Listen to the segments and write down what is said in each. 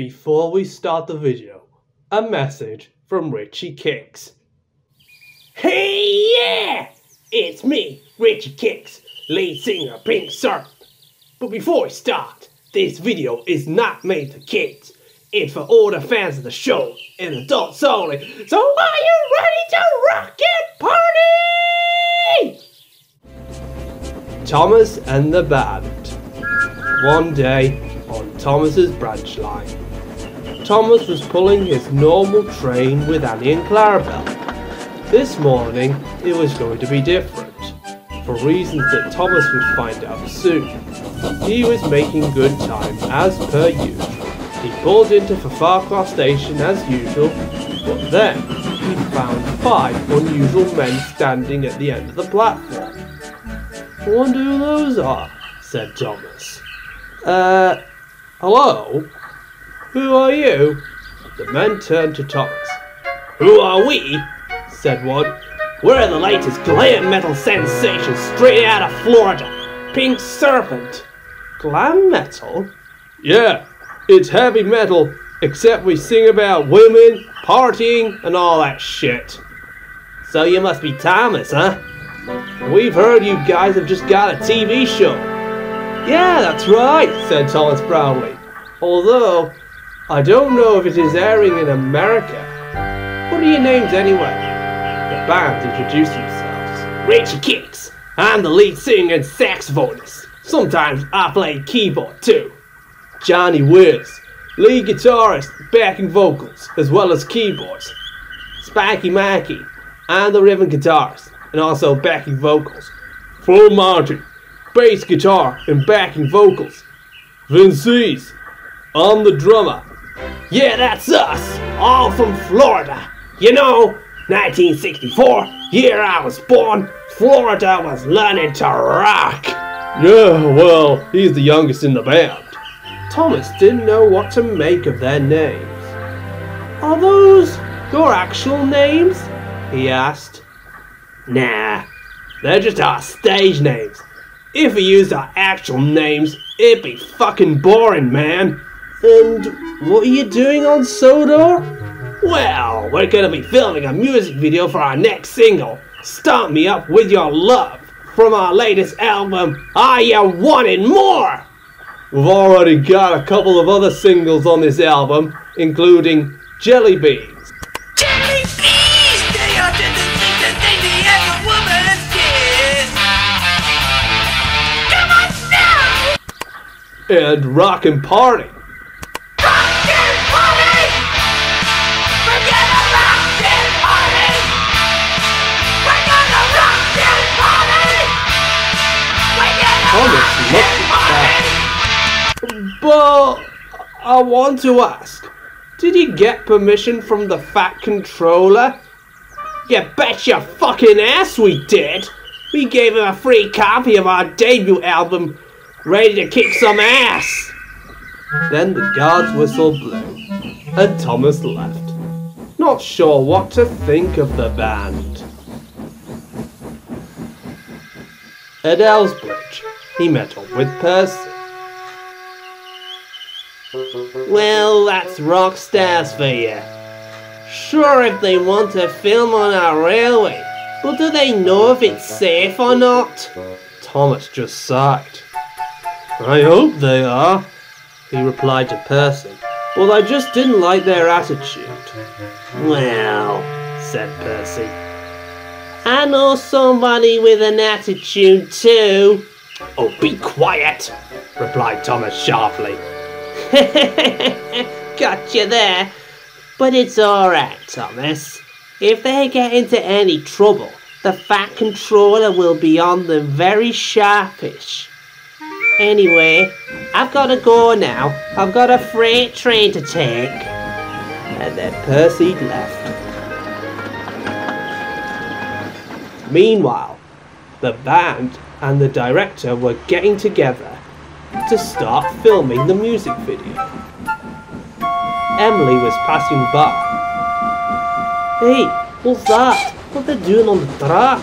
Before we start the video, a message from Richie Kikz. Hey yeah! It's me, Richie Kikz, lead singer of Pink Serpent. But before we start, this video is not made for kids. It's for all the fans of the show and adults only. So are you ready to rock and party? Thomas and the Band. One day, on Thomas's branch line, Thomas was pulling his normal train with Annie and Clarabelle. This morning, it was going to be different, for reasons that Thomas would find out soon. He was making good time as per usual. He pulled into Farfarcross station as usual, but then he found five unusual men standing at the end of the platform. I wonder who those are, said Thomas. Uh, hello? Who are you? The men turned to Thomas. Who are we? said one. We're the latest glam metal sensation straight out of Florida. Pink Serpent. Glam metal? Yeah, it's heavy metal, except we sing about women, partying, and all that shit. So you must be Thomas, huh? We've heard you guys have just got a TV show. Yeah, that's right, said Thomas proudly. Although, I don't know if it is airing in America. What are your names anyway? The band introduced themselves. Richie Kikz. I'm the lead singer and saxophonist. Sometimes I play keyboard too. Johnny Wizz, lead guitarist, backing vocals, as well as keyboards. Spikey Mikey, I'm the rhythm guitarist, and also backing vocals. Full Monty, bass guitar and backing vocals. Vin Ceez, I'm the drummer. Yeah, that's us, all from Florida. You know, 1964, year I was born, Florida was learning to rock. Yeah, well, he's the youngest in the band. Thomas didn't know what to make of their names. Are those your actual names? he asked. Nah, they're just our stage names. If we used our actual names, it'd be fucking boring, man. And what are you doing on Sodor? Well, we're gonna be filming a music video for our next single, Start Me Up With Your Love, from our latest album, Are You Wanting More? We've already got a couple of other singles on this album, including Jelly Beans. Jelly beans! They are just the things that they be as a woman's kiss! Come on now! And Rockin' Party. But I want to ask, did you get permission from the Fat Controller? You bet your fucking ass we did! We gave him a free copy of our debut album, Ready to Kick Some Ass! Then the guard's whistle blew, and Thomas left, not sure what to think of the band. At Elsbridge, he met up with Percy. Well, that's rock stars for you. Sure, if they want to film on our railway, but do they know if it's safe or not? Thomas just sighed. I hope they are, he replied to Percy, but I just didn't like their attitude. Well, said Percy, I know somebody with an attitude too. Oh, be quiet, replied Thomas sharply. Got you there. But it's alright, Thomas. If they get into any trouble, the Fat Controller will be on them very sharpish. Anyway, I've got to go now. I've got a freight train to take. And then Percy left. Meanwhile, the band and the director were getting together to start filming the music video. Emily was passing by. Hey, what's that? What they're doing on the track?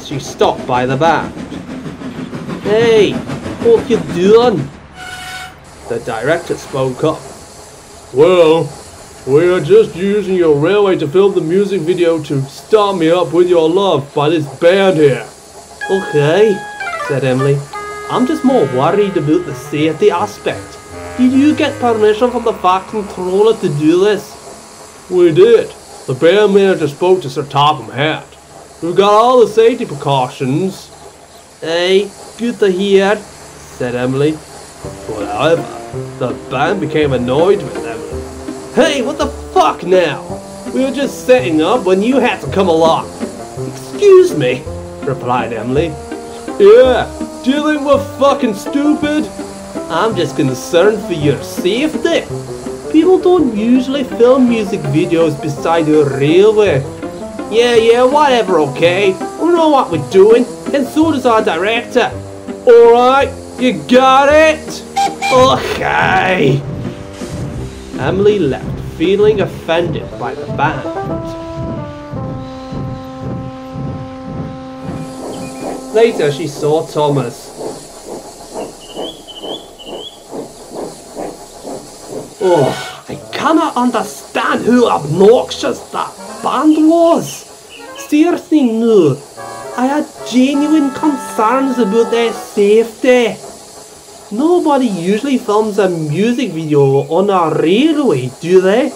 She stopped by the band. Hey, what you doing? The director spoke up. Well, we are just using your railway to film the music video to Start Me Up With Your Love by this band here. Okay, said Emily. I'm just more worried about the safety aspect. Did you get permission from the Fat Controller to do this? We did. The band manager spoke to Sir Topham Hatt. We've got all the safety precautions. Hey, good to hear, said Emily. But however, the band became annoyed with Emily. Hey, what the fuck now? We were just setting up when you had to come along. Excuse me, replied Emily. Yeah, dealing with fucking stupid? I'm just concerned for your safety. People don't usually film music videos beside a railway. Yeah, yeah, whatever, okay. We know what we're doing, and so does our director. Alright, you got it? Okay. Emily left, feeling offended by the band. Later, she saw Thomas. Oh, I cannot understand who obnoxious that band was. Seriously, no. I had genuine concerns about their safety. Nobody usually films a music video on a railway, do they?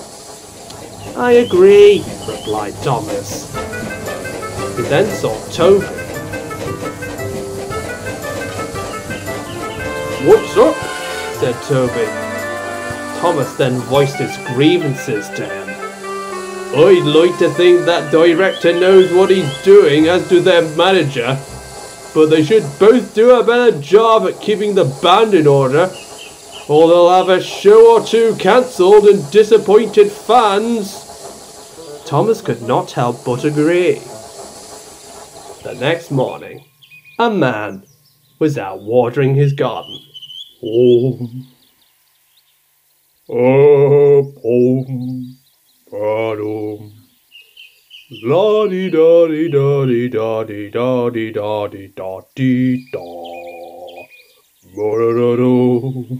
I agree, replied Thomas. He then saw Toby. What's up? Oh. said Toby. Thomas then voiced his grievances to him. I'd like to think that director knows what he's doing, as do their manager. But they should both do a better job at keeping the band in order, or they'll have a show or two cancelled and disappointed fans. Thomas could not help but agree. The next morning, a man was out watering his garden. Om. Up, om. Ba-dum. La di da di da di da di da di da di da di da. Ba-da-da-do.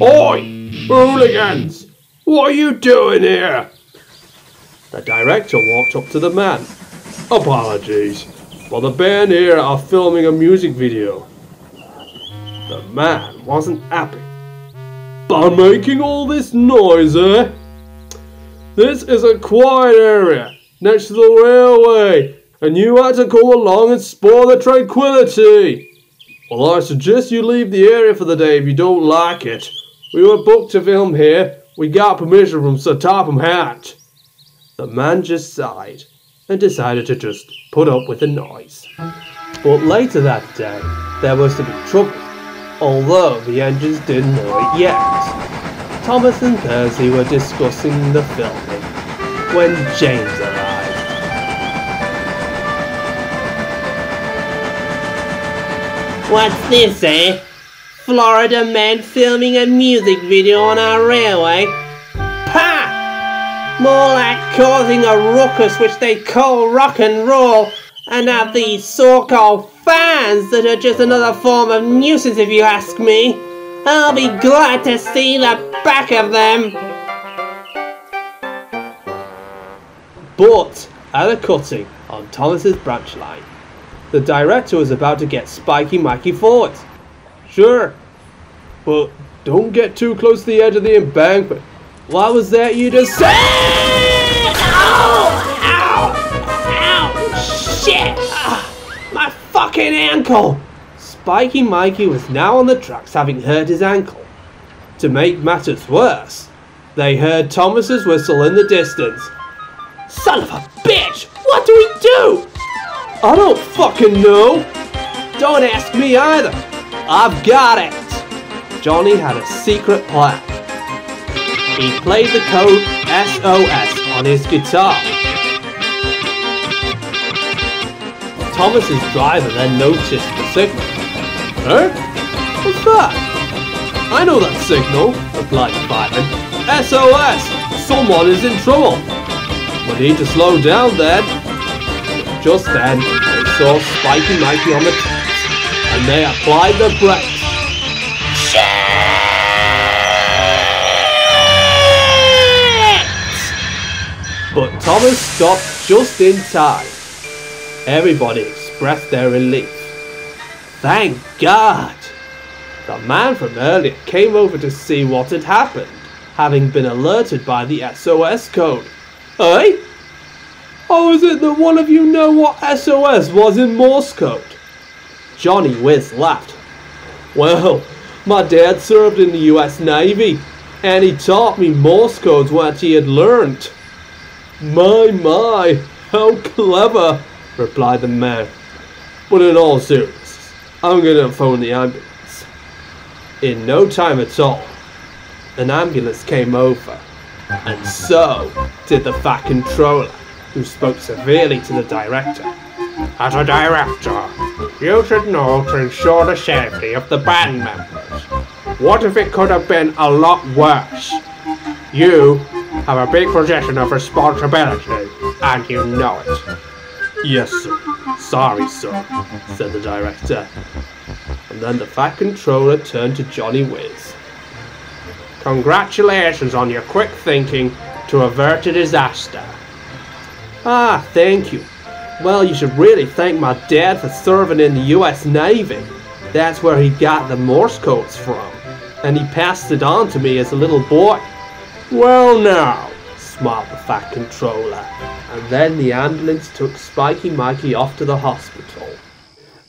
Oi! Hooligans! What are you doing here? Director walked up to the man. Apologies, but the band here are filming a music video. The man wasn't happy. By making all this noise, eh? This is a quiet area next to the railway, and you had to come along and spoil the tranquility. Well, I suggest you leave the area for the day if you don't like it. We were booked to film here. We got permission from Sir Topham Hatt. The man just sighed and decided to just put up with the noise. But later that day, there was to be trouble, although the engines didn't know it yet. Thomas and Percy were discussing the filming when James arrived. What's this, eh? Florida man filming a music video on our railway? More like causing a ruckus which they call rock and roll, and have these so-called fans that are just another form of nuisance if you ask me. I'll be glad to see the back of them. But at a cutting on Thomas's branch line, the director was about to get Spikey Mikey forward. Sure, but don't get too close to the edge of the embankment. What was that you just said? Ow! Ow! Ow! Shit! Ah, my fucking ankle! Spikey Mikey was now on the tracks having hurt his ankle. To make matters worse, they heard Thomas's whistle in the distance. Son of a bitch! What do we do? I don't fucking know! Don't ask me either! I've got it! Johnny had a secret plan. He played the code SOS on his guitar. Thomas's driver then noticed the signal. Huh? What's that? I know that signal, replied the fireman. SOS! Someone is in trouble! We need to slow down then. Just then, they saw Spikey Mikey on the tracks, and they applied the brakes. But Thomas stopped just in time. Everybody expressed their relief. Thank God! The man from earlier came over to see what had happened, having been alerted by the SOS code. Eh? Oh, is it that one of you know what SOS was in Morse code? Johnny Wizz laughed. Well, my dad served in the US Navy, and he taught me Morse codes what he had learned. My, my, how clever, replied the man. But in all seriousness, I'm gonna phone the ambulance. In no time at all, an ambulance came over, and so did the Fat Controller, who spoke severely to the director. As a director, you should know to ensure the safety of the band members. What if it could have been a lot worse? You have a big projection of responsibility, and you know it. Yes, sir. Sorry, sir, said the director. And then the Fat Controller turned to Johnny Wizz. Congratulations on your quick thinking to avert a disaster. Ah, thank you. Well, you should really thank my dad for serving in the US Navy. That's where he got the Morse codes from. And he passed it on to me as a little boy. Well, now, smiled the Fat Controller. And then the ambulance took Spikey Mikey off to the hospital.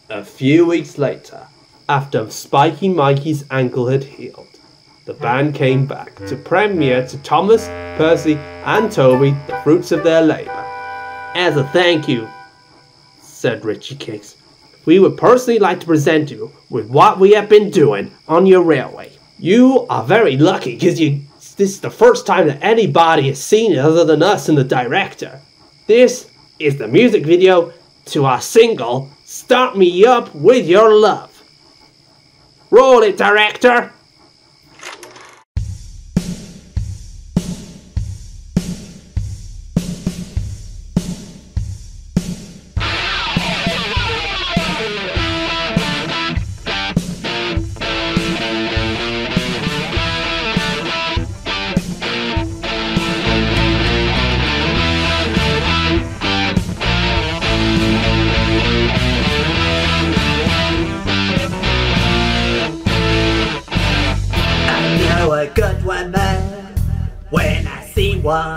A few weeks later, after Spikey Mikey's ankle had healed, the band came back to premiere to Thomas, Percy, and Toby the fruits of their labor. As a thank you, said Richie Kikz, we would personally like to present you with what we have been doing on your railway. You are very lucky because you this is the first time that anybody has seen it other than us and the director. This is the music video to our single Start Me Up With Your Love. Roll it, director! I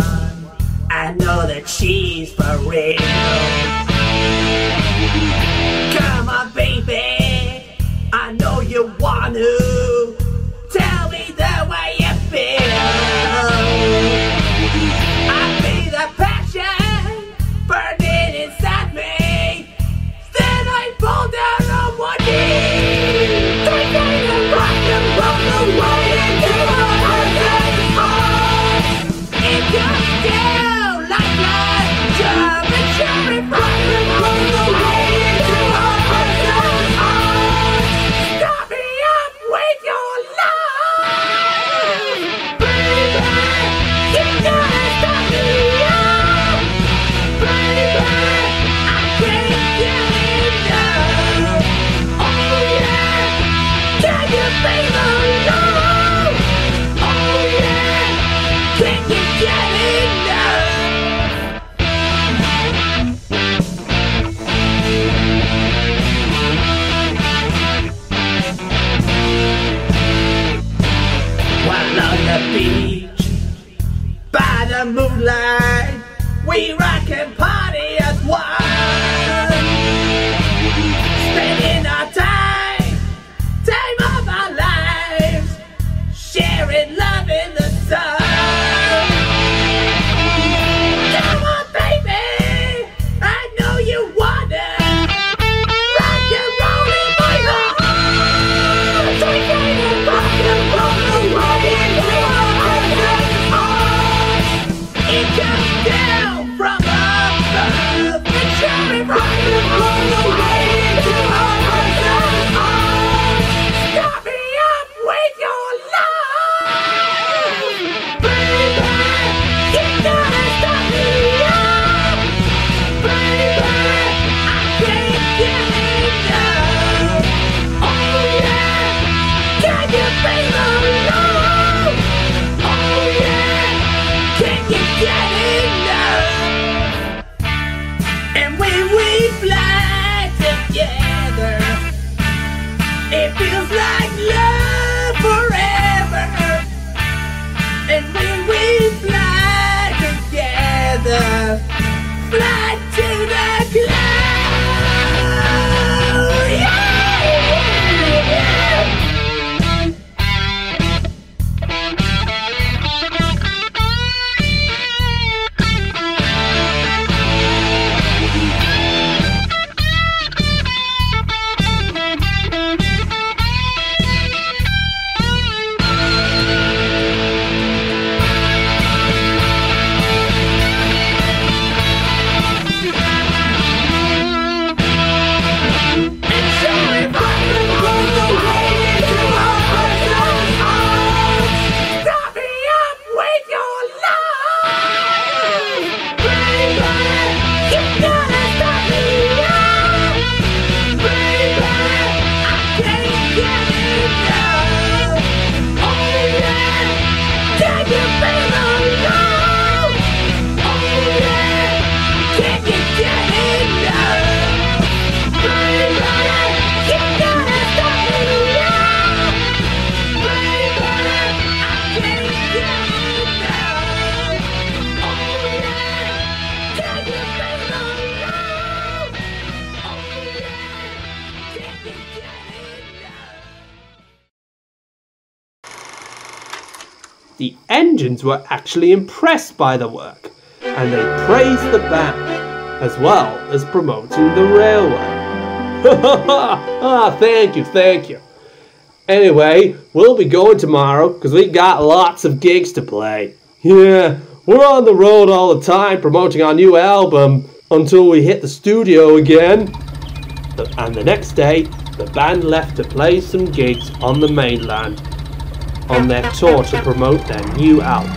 the clouds. Were actually impressed by the work, and they praised the band, as well as promoting the railway. ah, thank you, thank you. Anyway, we'll be going tomorrow because we've got lots of gigs to play. Yeah, we're on the road all the time promoting our new album until we hit the studio again. And the next day, the band left to play some gigs on the mainland on their tour to promote their new album.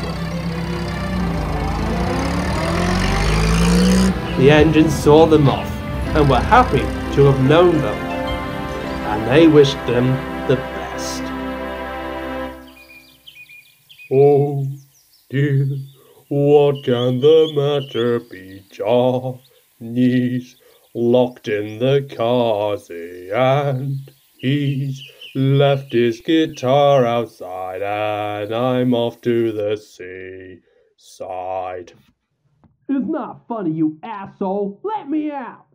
The engines saw them off and were happy to have known them, and they wished them the best. Oh dear, what can the matter be? Johnny's locked in the carsey and he's Left his guitar outside and I'm off to the sea side. It's not funny, you asshole. Let me out.